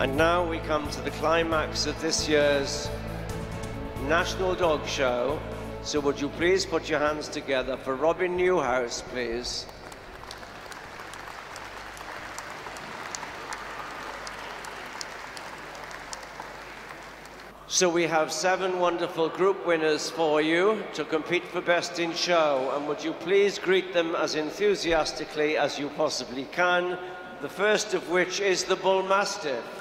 And now we come to the climax of this year's National Dog Show. So would you please put your hands together for Robin Newhouse, please. So we have seven wonderful group winners for you to compete for Best in Show. And would you please greet them as enthusiastically as you possibly can, the first of which is the Bull Mastiff.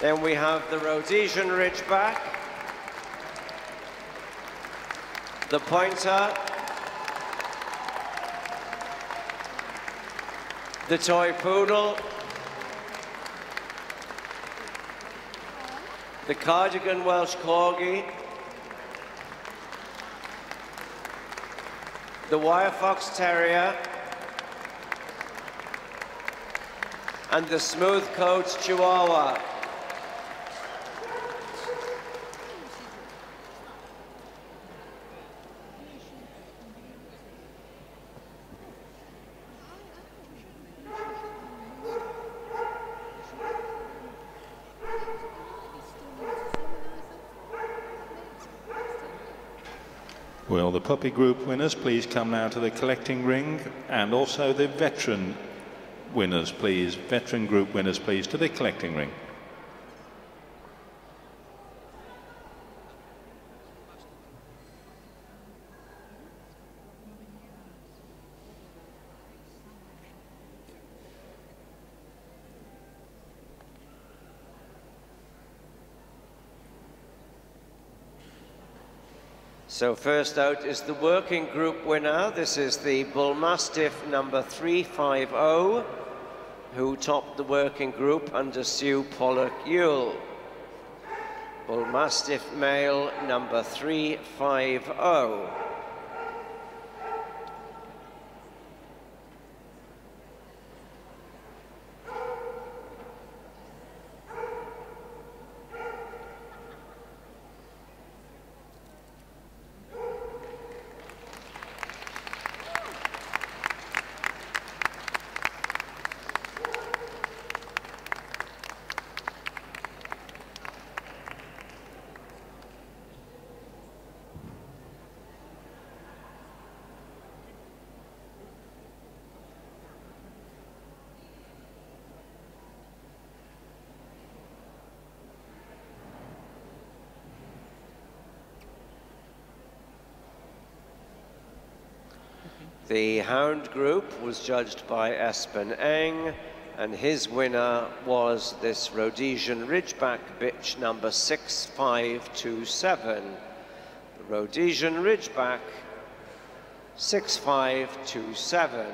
Then we have the Rhodesian Ridgeback, the Pointer, the Toy Poodle, the Cardigan Welsh Corgi, the Wire Fox Terrier, and the Smooth Coat Chihuahua. Will the puppy group winners please come now to the collecting ring and also the veteran winners please, veteran group winners please to the collecting ring. So first out is the working group winner. This is the Bull Mastiff number 350, who topped the working group under Sue Pollock Yule. Bull Mastiff male number 350. The Hound Group was judged by Espen Engh, and his winner was this Rhodesian Ridgeback bitch number 6527. The Rhodesian Ridgeback 6527.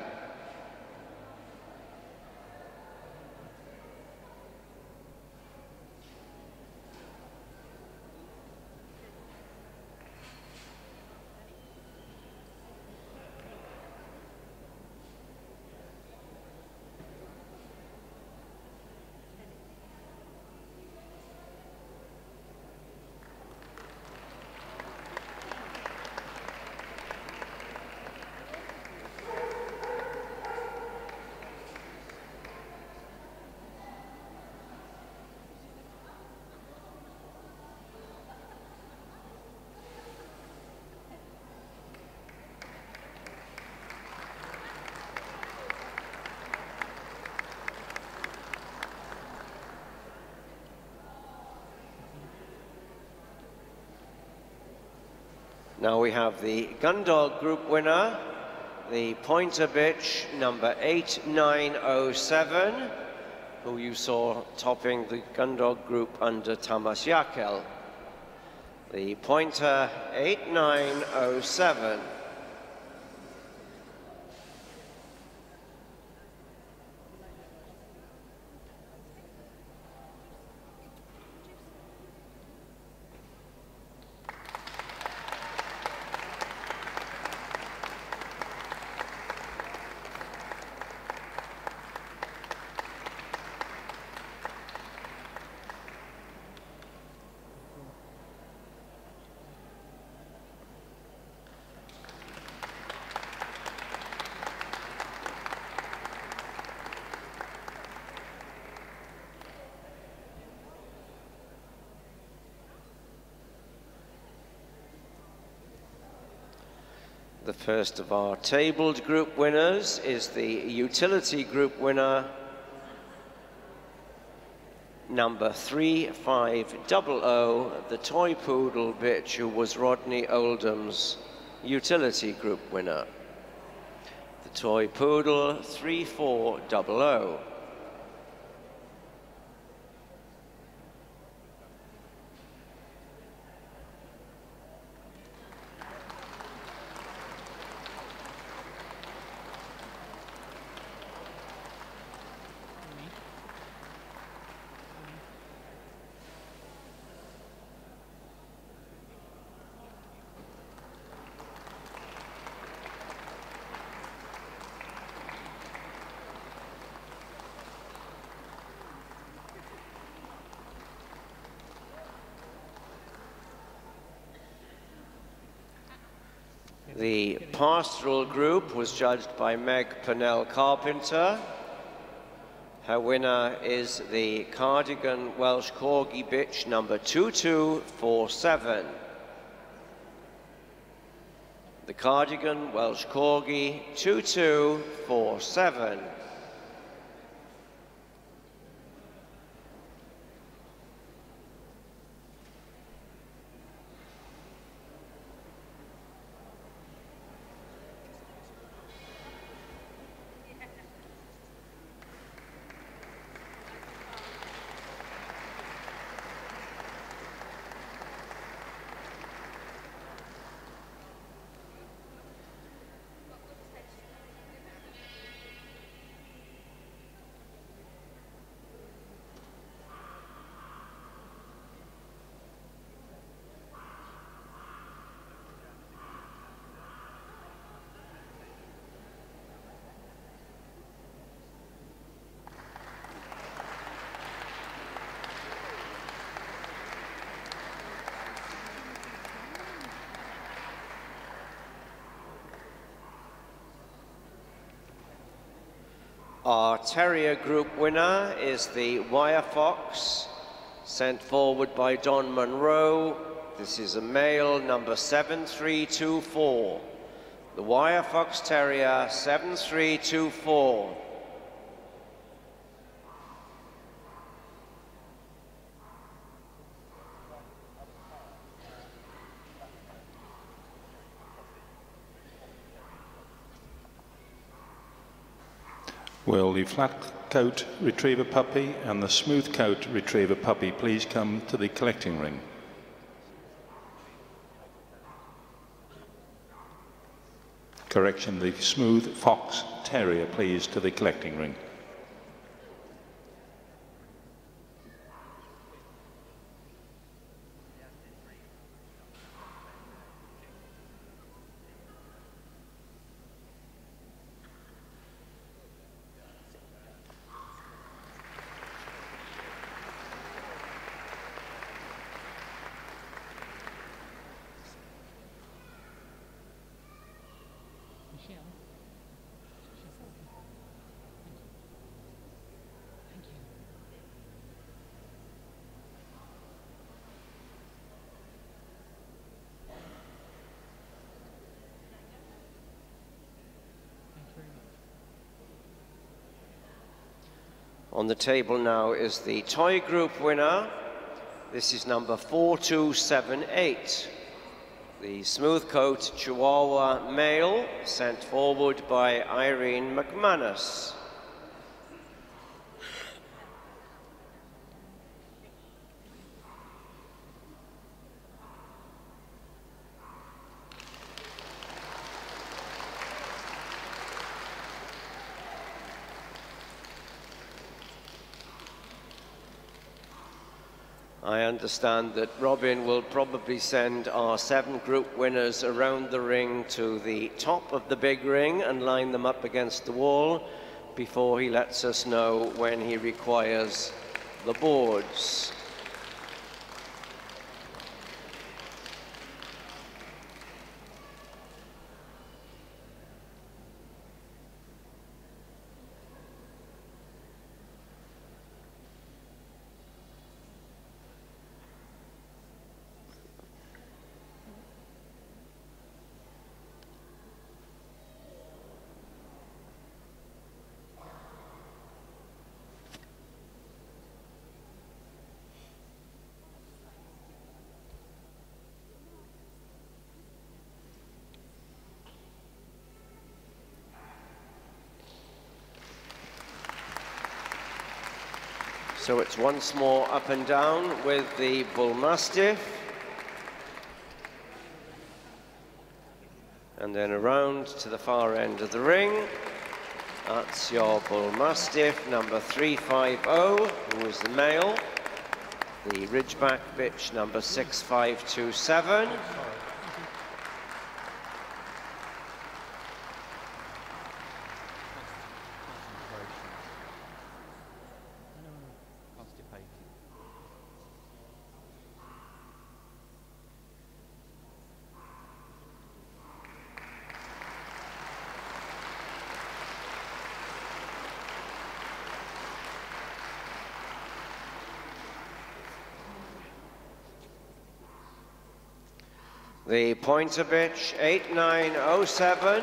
Now we have the Gundog Group winner, the Pointer Bitch number 8907, who you saw topping the Gundog Group under Thomas Yakel. The Pointer 8907. The first of our tabled group winners is the utility group winner, number 3500, the toy poodle bitch who was Rodney Oldham's utility group winner. The toy poodle 3400. The pastoral group was judged by Meg Purnell Carpenter. Her winner is the Cardigan Welsh Corgi Bitch number 2247. The Cardigan Welsh Corgi 2247. Our Terrier Group winner is the Wire Fox, sent forward by Don Monroe. This is a male, number 7324. The Wire Fox Terrier, 7324. Will the flat coat retriever puppy and the smooth coat retriever puppy please come to the collecting ring? Correction, the smooth fox terrier please to the collecting ring. On the table now is the toy group winner. This is number 4278. The smooth coat Chihuahua male sent forward by Irene McManus. I understand that Robin will probably send our seven group winners around the ring to the top of the big ring and line them up against the wall before he lets us know when he requires the boards. So it's once more up and down with the Bull Mastiff. And then around to the far end of the ring. That's your Bull Mastiff number 350, who is the male. The Ridgeback bitch number 6527. The pointer bitch 8907.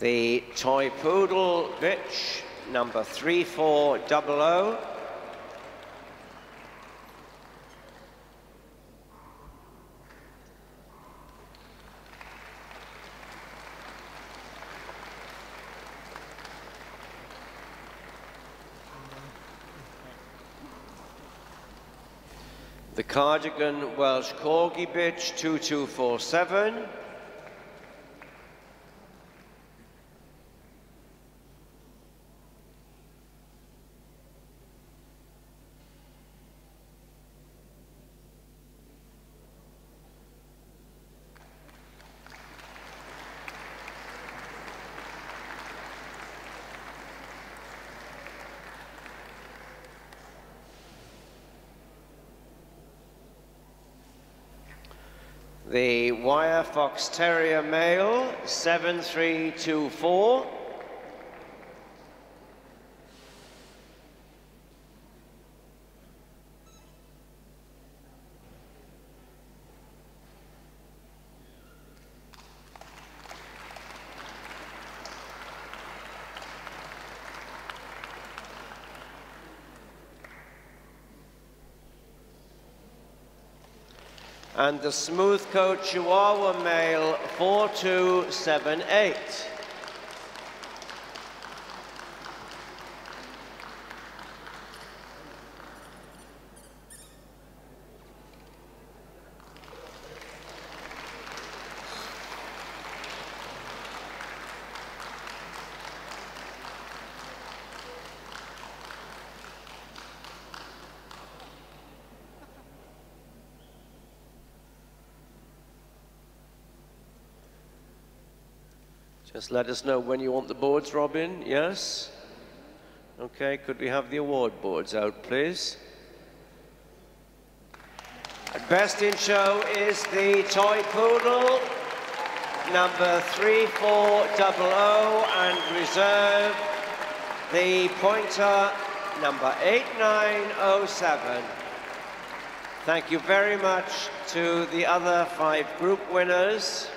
The toy poodle bitch number 3400. The cardigan Welsh Corgi bitch 2247. The Wire Fox Terrier male, 7324. And the smooth coat Chihuahua male 4278. Just let us know when you want the boards, Robin. Yes? Okay, could we have the award boards out, please? Best in show is the Toy Poodle, number 3400, and reserve the pointer, number 8907. Thank you very much to the other five group winners.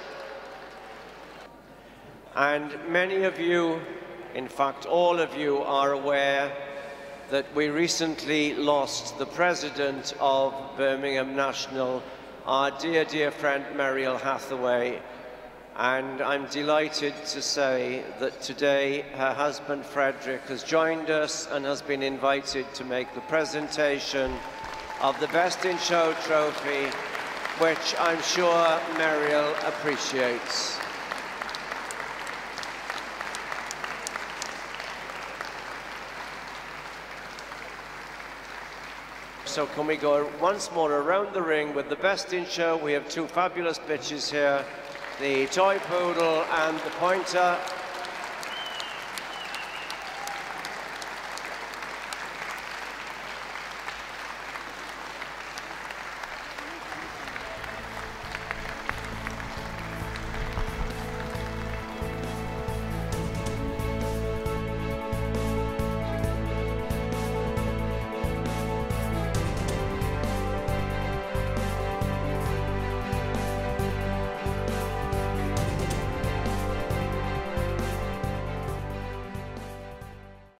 And many of you, in fact, all of you are aware that we recently lost the president of Birmingham National, our dear, dear friend Meriel Hathaway. And I'm delighted to say that today her husband Frederick has joined us and has been invited to make the presentation of the Best in Show trophy, which I'm sure Meriel appreciates. So can we go once more around the ring with the best in show? We have two fabulous bitches here, the toy poodle and the pointer.